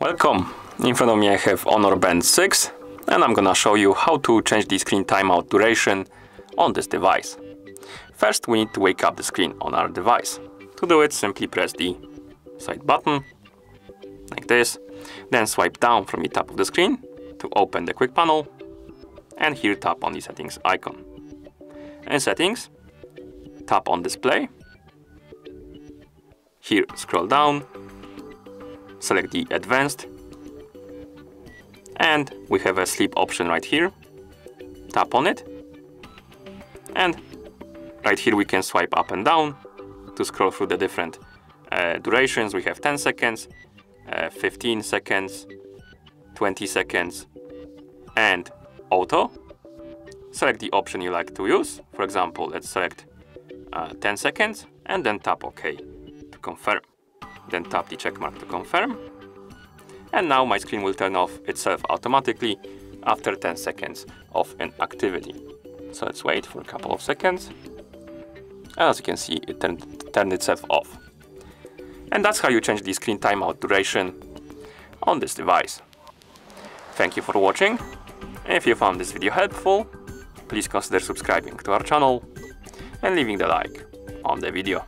Welcome! In front of me I have Honor Band 6 and I'm gonna show you how to change the screen timeout duration on this device. First we need to wake up the screen on our device. To do it simply press the side button like this then swipe down from the top of the screen to open the quick panel and here tap on the settings icon. In settings tap on display. Here scroll down. Select the advanced. And we have a sleep option right here. Tap on it. And right here we can swipe up and down to scroll through the different uh, durations. We have 10 seconds uh, 15 seconds 20 seconds and auto. Select the option you like to use. For example let's select uh, 10 seconds and then tap ok to confirm then tap the check mark to confirm and now my screen will turn off itself automatically after 10 seconds of inactivity. So let's wait for a couple of seconds. And as you can see, it turned, turned itself off. And that's how you change the screen timeout duration on this device. Thank you for watching. If you found this video helpful, please consider subscribing to our channel and leaving the like on the video.